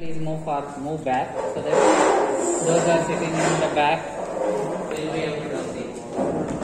Please move for move back so that those are sitting in the back will be able to see.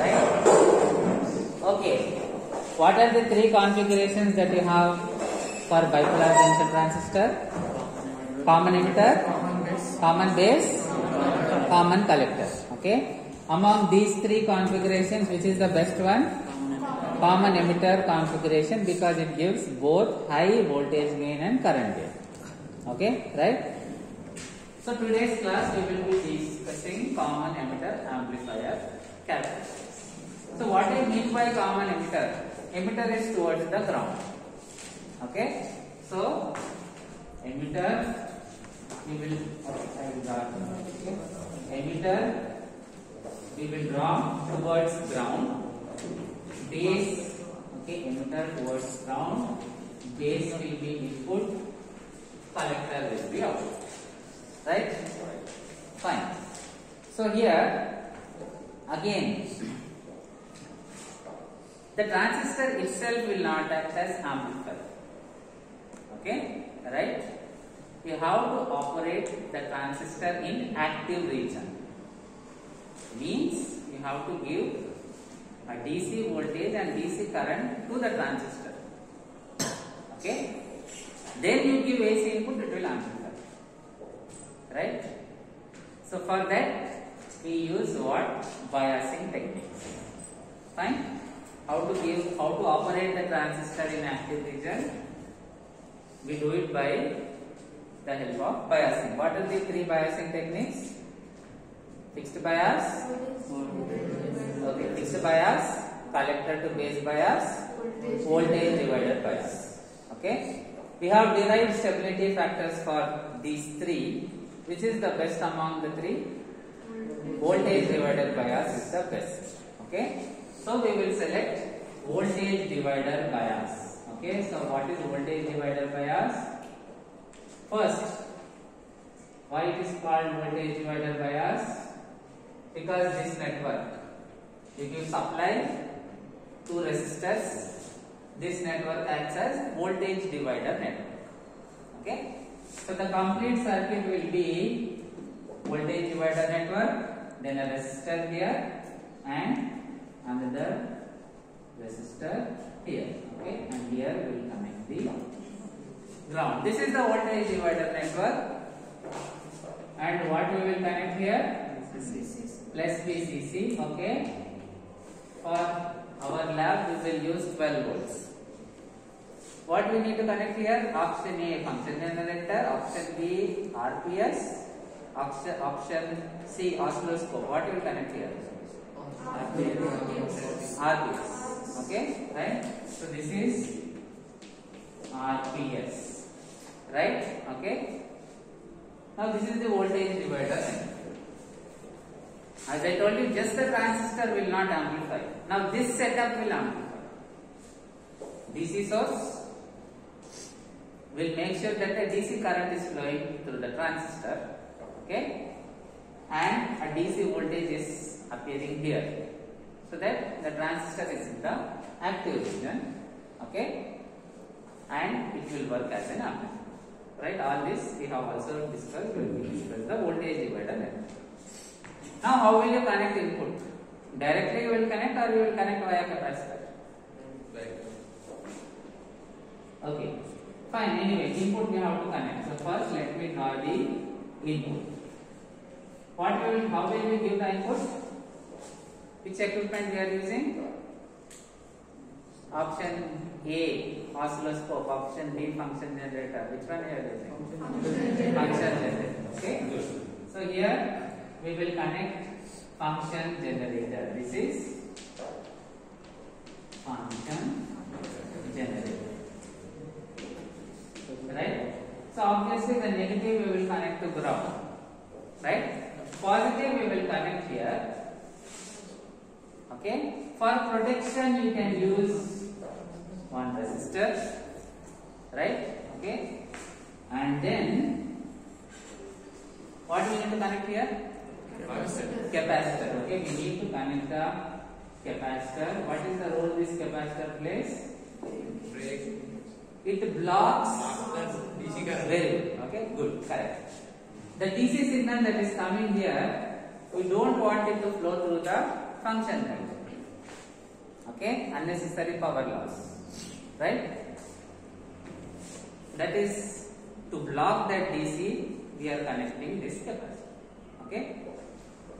Right? Okay. What are the three configurations that you have for bipolar junction transistor? Common emitter, common base, common collector. Okay. Among these three configurations, which is the best one? Common emitter configuration because it gives both high voltage gain and current gain. Okay, right? So today's class we will be discussing common emitter amplifier characteristics. So what I mean by common emitter? Emitter is towards the ground. Okay, so emitter we will draw okay. emitter we will draw towards ground. Base okay emitter towards ground. Base will be input collector will be output. Right? Fine. So here again the transistor itself will not act as amplifier. Okay? Right? You have to operate the transistor in active region. Means you have to give a DC voltage and DC current to the transistor. Okay? Then you give AC input, it will amplify. Right? So for that, we use what? Biasing techniques. Fine? How to give, how to operate the transistor in active region? We do it by the help of biasing. What are the three biasing techniques? Fixed bias? Okay, fixed bias, collector to base bias, voltage divider bias. Okay? We have derived stability factors for these three. Which is the best among the three? Voltage divider bias is the best. Okay? So we will select voltage divider bias. Okay? So what is voltage divider bias? First, why it is called voltage divider bias? Because this network, you give supply to resistors this network acts as voltage divider network. Okay. So the complete circuit will be voltage divider network, then a resistor here and another resistor here. Okay. And here we will connect the ground. This is the voltage divider network. And what we will connect here? Plus VCC. Okay. For our lab we will use 12 volts. What we need to connect here? Option A function generator, option B RPS, option, option C oscilloscope. What will connect here? RPS. Okay, right? So this is RPS. Right? Okay. Now this is the voltage divider. As I told you, just the transistor will not amplify. Now this setup will amplify. DC source will make sure that a DC current is flowing through the transistor. Okay? And a DC voltage is appearing here. So that the transistor is in the active region. Okay? And it will work as an amplifier. Right? All this we have also discussed when we the voltage divider network. Now how will you connect input? Directly you will connect or you will connect via capacitor? Okay. Fine. Anyway, input we have to connect. So first let me draw the input. What will, how will we give the input? Which equipment we are using? Option A, oscilloscope. Option B, function generator. Which one we are using? Function generator. Okay. So here we will connect function generator. This is function generator. Right? So obviously the negative we will connect to ground. Right? Positive we will connect here. Okay? For protection you can use one resistor. Right? Okay? And then what we need to connect here? Capacitor. Capacitor. Okay, we need to connect the capacitor. What is the role this capacitor plays? It blocks DC current. Very. Okay, good, correct. The DC signal that is coming here, we don't want it to flow through the function network. Okay, unnecessary power loss. Right? That is to block that DC, we are connecting this capacitor. Okay?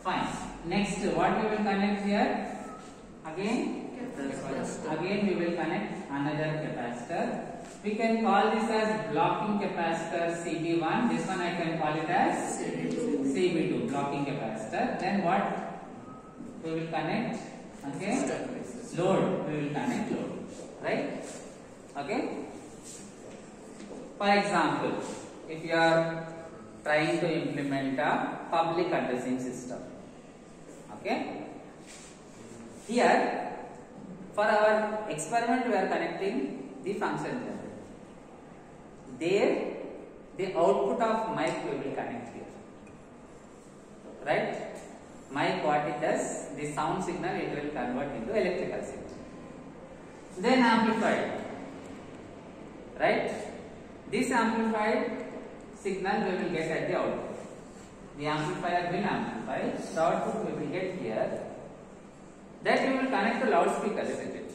Fine. Next, what we will connect here? Again, again we will connect another capacitor. We can call this as blocking capacitor CB1. This one I can call it as CB2, blocking capacitor. Then what? We will connect. Okay? Load. We will connect load. Right? Okay? For example, if you are trying to implement a public addressing system. Okay? Here, for our experiment, we are connecting the function generator. There, the output of mic we will connect here. Right? Mic, what it does, the sound signal it will convert into electrical signal. Then amplified. Right? This amplified signal we will get at the output. The amplifier will amplify. The output we will get here. That we will connect to loudspeaker, isn't it?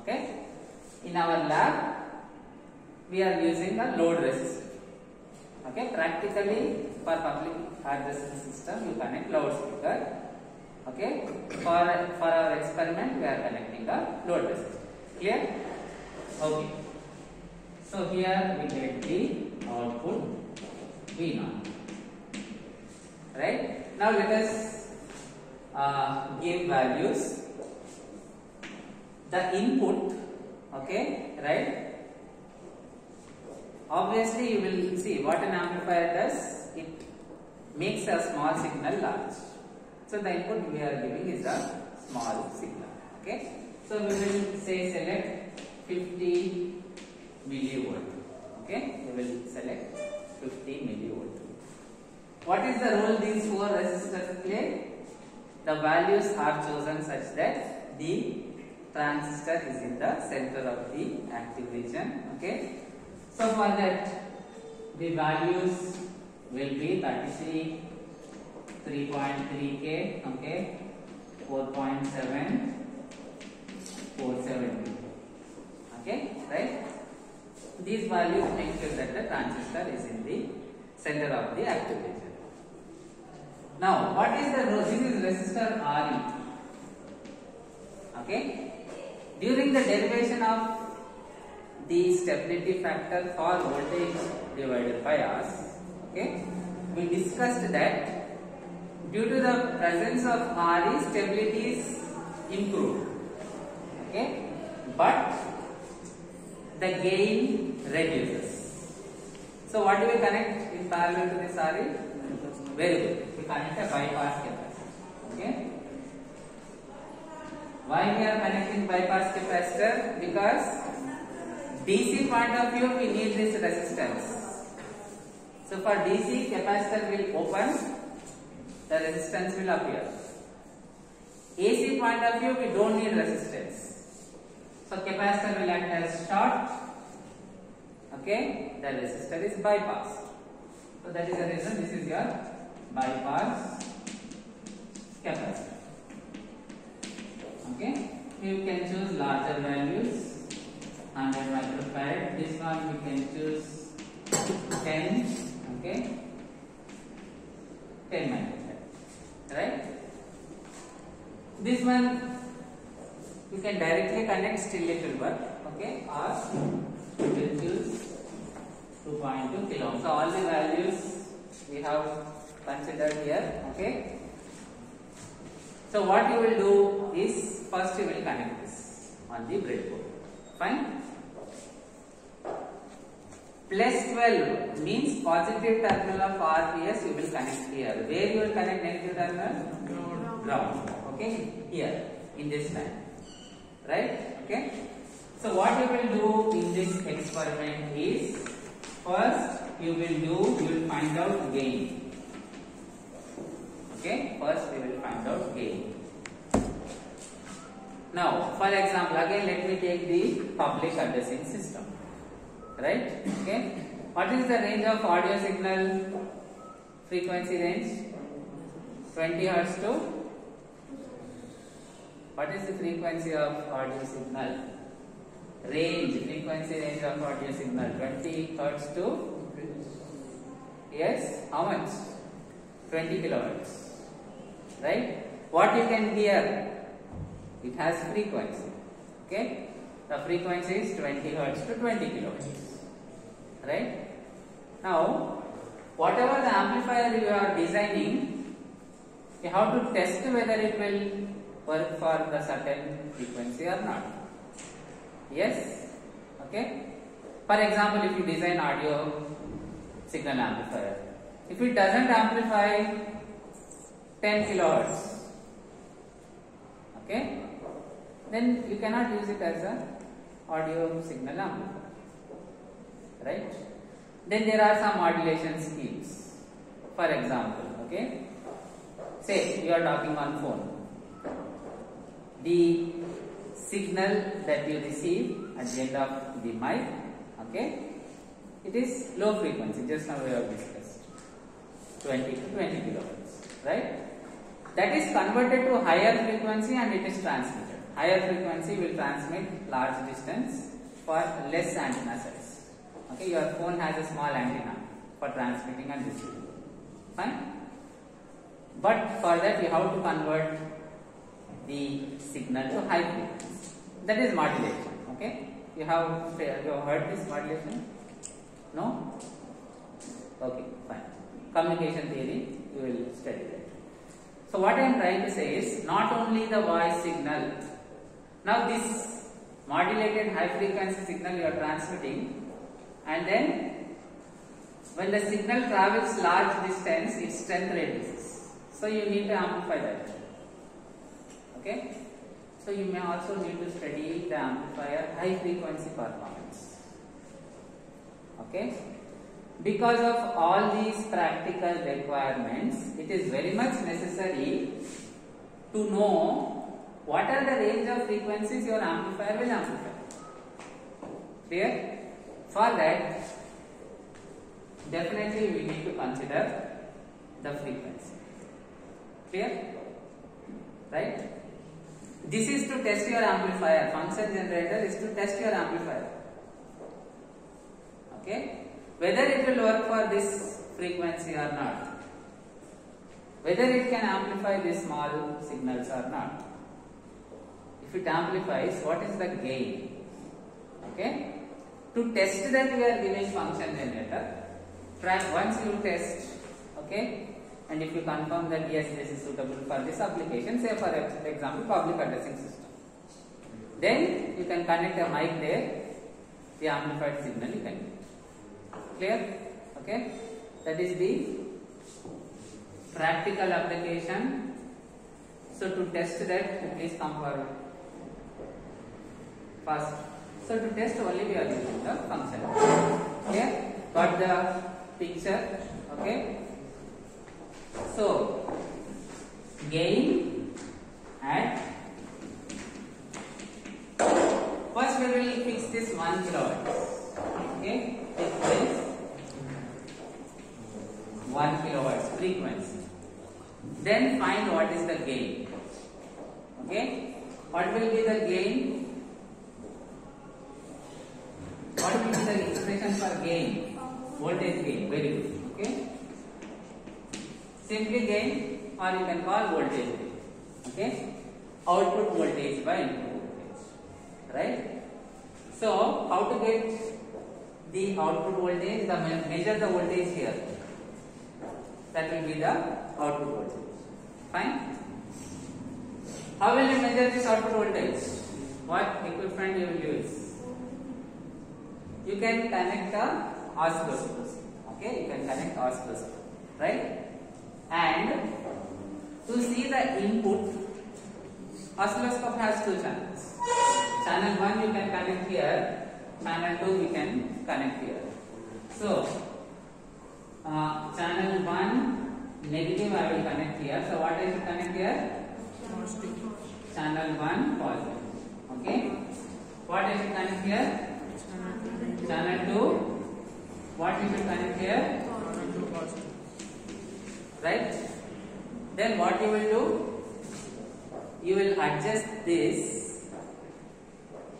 Okay? In our lab, we are using a load resistor. Okay? Practically, for public addressing system, you connect loudspeaker. Okay? For, for our experiment, we are connecting a load resistor. Clear? Okay. So here we get the output V naught. Right? Now let us uh, give values. The input, okay, right? Obviously, you will see what an amplifier does. It makes a small signal large. So the input we are giving is a small signal. Okay. So we will say select 50 millivolt. Okay. We will select 50 millivolt. What is the role these four resistors play? The values are chosen such that the transistor is in the center of the active region. Okay. So for that, the values will be 33, 3.3k, okay, 4.7, 470. Okay, right? These values make sure that the transistor is in the center of the active region. Now, what is the? This is resistor RE. Okay. During the derivation of the stability factor for voltage divider bias, okay, we discussed that due to the presence of RE, stability is improved. Okay, but the gain reduces. So, what do we connect in parallel to this RE? Very good. We connect a bypass capacitor. Okay. Why we are connecting bypass capacitor? Because DC point of view we need this resistance. So for DC capacitor will open, the resistance will appear. AC point of view we don't need resistance. So capacitor will act as short. Okay, the resistor is bypass. So that is the reason this is your bypass capacitor. Okay, you can choose larger values 100 microfarad. This one we can choose 10. Okay, 10 microfarad. Right? This one you can directly connect, still it will work. Okay, or you will choose 2.2 kilo. So all the values we have considered here. Okay. So what you will do is first you will connect this on the breadboard. Fine. Plus 12 means positive terminal of RPS you will connect here. Where you will connect negative terminal? Ground. Ground. Okay. Here in this line. Right? Okay. So what you will do in this experiment is first you will do you will find out gain. Okay, first we will find out gain. Now, for example, again let me take the public addressing system. Right? Okay. What is the range of audio signal? Frequency range? 20 hertz to? What is the frequency of audio signal? Range, frequency range of audio signal 20 hertz to? Yes, how much? 20 kilohertz. Right? What you can hear? It has frequency. Okay? The frequency is 20 hertz to 20 kilohertz. Right? Now, whatever the amplifier you are designing, you have to test whether it will work for the certain frequency or not. Yes? Okay? For example, if you design audio signal amplifier, if it doesn't amplify 10 kilohertz, okay, then you cannot use it as a audio signal amplifier, right? Then there are some modulation schemes. For example, okay, say you are talking on phone. The signal that you receive at the end of the mic, okay, it is low frequency. Just now we have discussed 20 to 20 kilohertz, right? That is converted to higher frequency and it is transmitted. Higher frequency will transmit large distance for less antenna size. Okay, your phone has a small antenna for transmitting and receiving. Fine. But for that you have to convert the signal to high frequency. That is modulation. Okay. You have you have heard this modulation? No. Okay. Fine. Communication theory you will study that. So what I am trying to say is not only the voice signal. Now this modulated high frequency signal you are transmitting and then when the signal travels large distance its strength reduces. So you need to amplify that. Okay. So you may also need to study the amplifier high frequency performance. Okay. Because of all these practical requirements, it is very much necessary to know what are the range of frequencies your amplifier will amplify. Clear? For that, definitely we need to consider the frequency. Clear? Right? This is to test your amplifier. Function generator is to test your amplifier. Okay? Whether it will work for this frequency or not. Whether it can amplify these small signals or not. If it amplifies, what is the gain? Okay? To test that are giving function generator. Try once you test, okay, and if you confirm that yes, this is suitable for this application, say for example, public addressing system, then you can connect a mic there, the amplified signal you can get. Clear? Okay, that is the practical application. So to test that, please come forward first. So to test only we are using the function. Okay, got the picture? Okay. So, gain at first we will fix this 1 kilowatt. Okay, fix this 1 kilowatts frequency. Then find what is the gain. Okay, what will be the gain? What will be the expression for gain? Voltage gain. Very good. Okay simply gain or you can call voltage gain. Okay, output voltage by input voltage, right? So how to get the output voltage? The measure the voltage here. That will be the output voltage. Fine. How will you measure this output voltage? What equipment you will use? You can connect the oscilloscope. Okay, you can connect oscilloscope, right? and to see the input oscilloscope has two channels. Channel 1 you can connect here channel 2 we can connect here. So uh, channel 1 negative I will connect here. So what I should connect here? Channel 1 positive. Okay. What I should connect here channel to what we should connect here? Right? Then what you will do? You will adjust this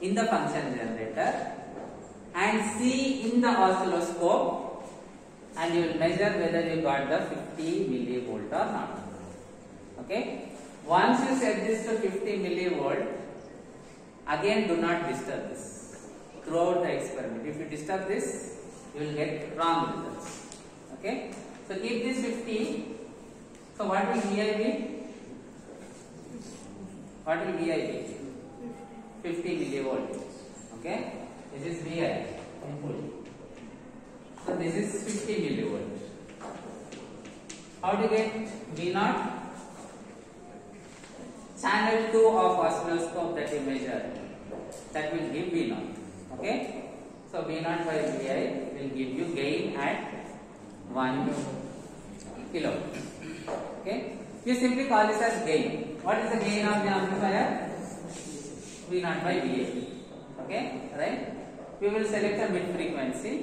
in the function generator and see in the oscilloscope and you will measure whether you got the 50 millivolt or not. Okay? Once you set this to 50 millivolt again do not disturb this throughout the experiment. If you disturb this you will get wrong results. Okay? So keep this 50 so what will vi be what will vi be 50 millivolt okay? This is vi so this is 50 millivolt how to get v naught? Channel 2 of oscilloscope that you measure. That will give v naught okay? So v naught by vi will give you gain at 1 kilo. Okay? You simply call this as gain. What is the gain of the amplifier? V naught by va okay? Right? We will select a mid frequency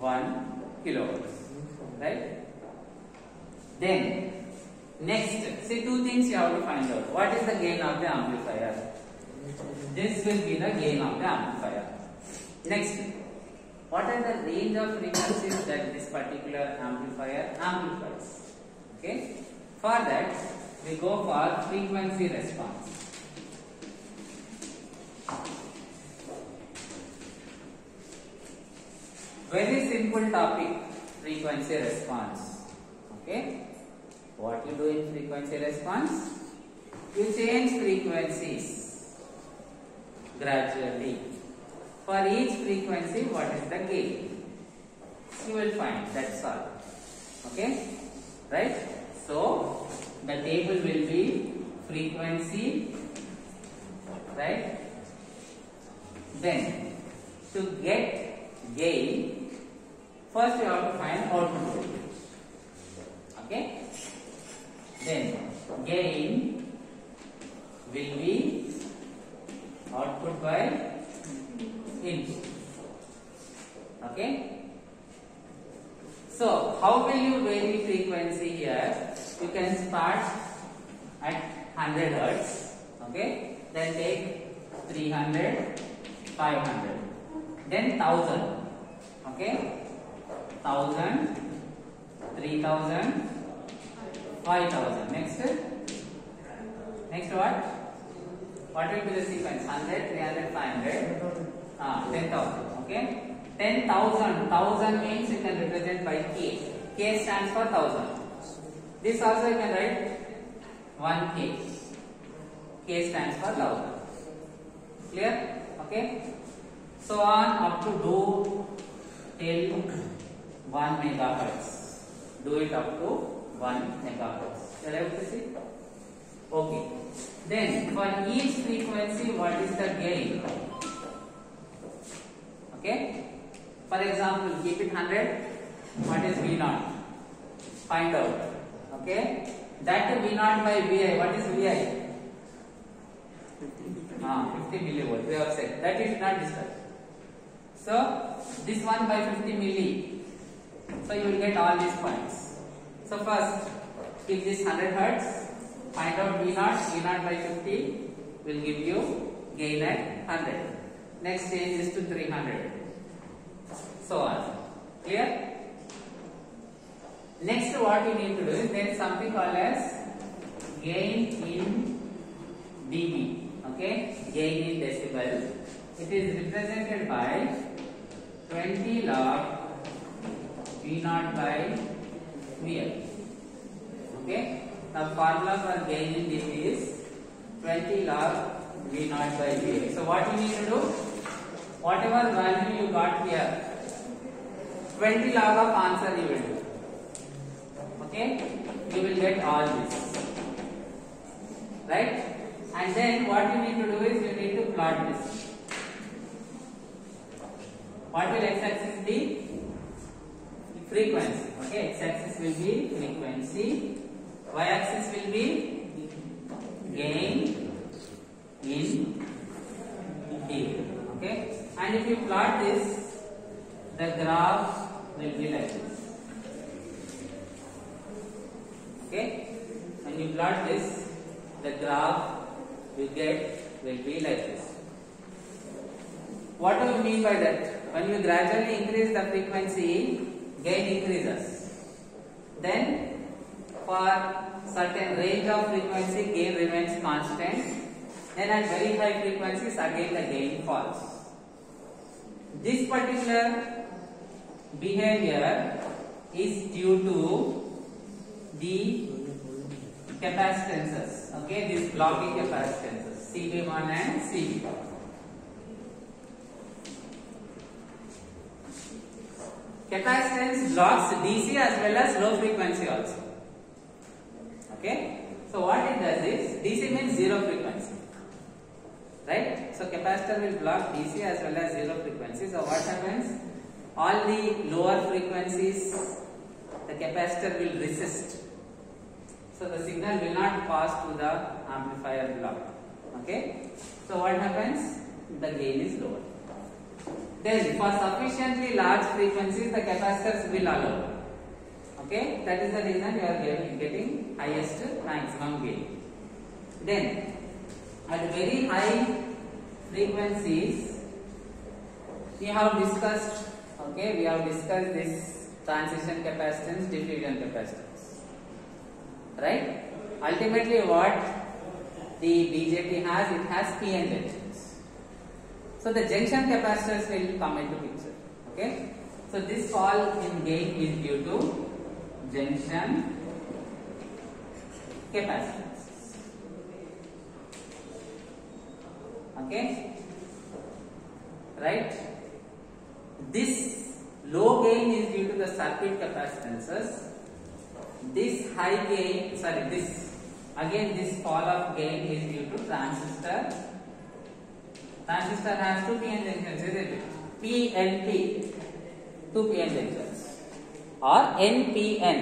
1 kilohertz right? Then next. See two things you have to find out. What is the gain of the amplifier this will be the gain of the amplifier. Next what are the range of frequencies that this particular amplifier amplifies? Okay? For that we go for frequency response. Very simple topic frequency response. Okay? What you do in frequency response? You change frequencies gradually for each frequency what is the gain you will find that's all. Okay? Right? So the table will be frequency right? Then to get gain first you have to find output okay? Then gain will be output by input okay? So how will you vary frequency here? You can start at 100 hertz okay? Then take 300 500 then 1000 okay? 1000 3000 5000 next next what what will be the sequence 100 300 500 ah 10000 okay 10000 1000 means you can represent by k k stands for 1000 this also you can write 1k k stands for 1000 clear okay so on up to do till 1 megahertz do it up to 1 megahertz shall I have to see okay then for each frequency what is the gain? Okay? For example keep it 100 what is v naught? Find out. Okay? That v naught by vi what is vi ah 50 millivolt we have said. That is not disturb so this one by 50 milli. So you will get all these points. So first keep this 100 hertz find out v naught v naught by 50 will give you gain at 100 next change is to 300 so on. Clear? Next what you need to do is there is something called as gain in dB. Okay? Gain in decibel it is represented by 20 log v naught by VL okay the formula for gain in dB is 20 log V naught by VL. So what you need to do? Whatever value you got here, 20 log of answer you will do. Okay? You will get all this. Right? And then what you need to do is you need to plot this. What will x-axis be? Frequency. Okay, x-axis will be frequency. Y-axis will be gain in dB. Okay, and if you plot this, the graph will be like this. Okay, when you plot this, the graph you get will be like this. What do you mean by that? When you gradually increase the frequency, gain increases. Then, for certain range of frequency, gain remains constant. Then at very high frequencies, again the gain falls. This particular behavior is due to the capacitances. Okay, these blocking capacitances CB1 and CB2. Capacitance blocks DC as well as low frequency also. Okay, so what it does is DC means zero frequency, right? So capacitor will block DC as well as zero frequency. So what happens? All the lower frequencies, the capacitor will resist. So the signal will not pass to the amplifier block. Okay. So what happens? The gain is lower. Then for sufficiently large frequencies, the capacitors will allow. Okay, that is the reason you are getting, highest maximum gain. Then at very high frequencies, we have discussed. Okay, we have discussed this transition capacitance, diffusion capacitance. Right? Ultimately, what the BJT has, it has PN junctions. So the junction capacitors will come into picture. Okay. So this fall in gain is due to junction capacitance. Okay. Right. This low gain is due to the circuit capacitances. This high gain, sorry, this again this fall of gain is due to transistor Transistor has two PN junctions, isn't it? PNP, two PN junctions, or NPN.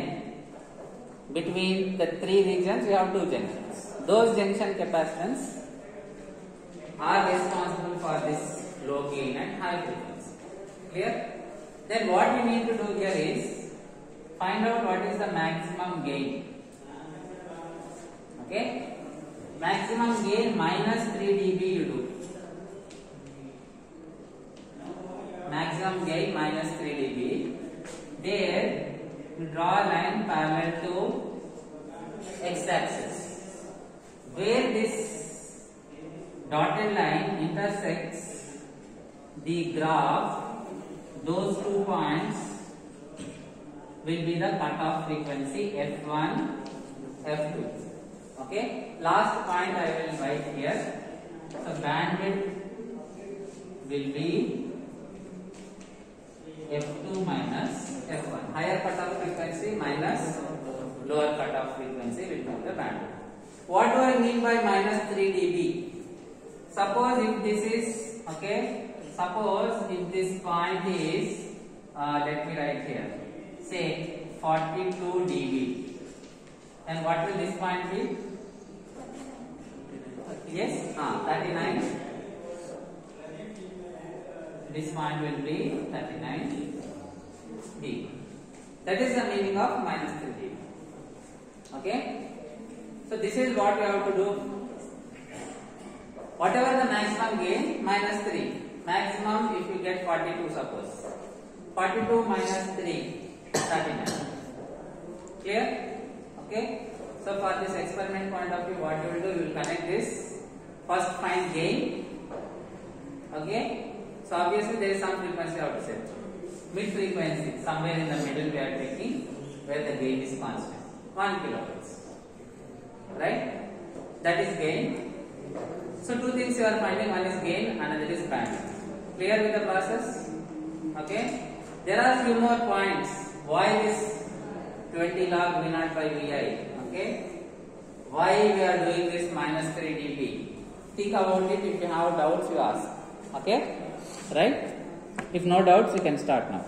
Between the three regions, we have two junctions. Those junction capacitance are responsible for this low gain and high frequency. Clear? Then what we need to do here is find out what is the maximum gain. Okay? Maximum gain minus 3 dB you do. maximum gain minus 3 dB. There, draw a line parallel to x-axis. Where this dotted line intersects the graph, those two points will be the cutoff frequency f1, f2. Okay. Last point I will write here. So bandwidth will be f2 minus f1. Higher cutoff frequency minus lower cutoff frequency will the bandwidth. What do I mean by minus 3 dB? Suppose if this is okay. Suppose if this point is uh, let me write here. Say 42 dB. And what will this point be? Yes, ah, 39 this point will be 39 dB. That is the meaning of minus 3 dB. Okay. So this is what we have to do. Whatever the maximum gain, minus 3. Maximum if you get 42 suppose. 42 minus 3, 39. Clear? Okay. So for this experiment point of view, what you will do, you will connect this. First find gain. Okay. So obviously there is some frequency out to set. Mid frequency, somewhere in the middle we are taking where the gain is constant. 1 kilohertz. Right? That is gain. So two things you are finding, one is gain, another is bandwidth. Clear with the process? Okay? There are few more points. Why this 20 log V naught by Vi? Okay? Why we are doing this minus 3 dB? Think about it. If you have doubts, you ask. Okay? Right? If no doubts, you can start now.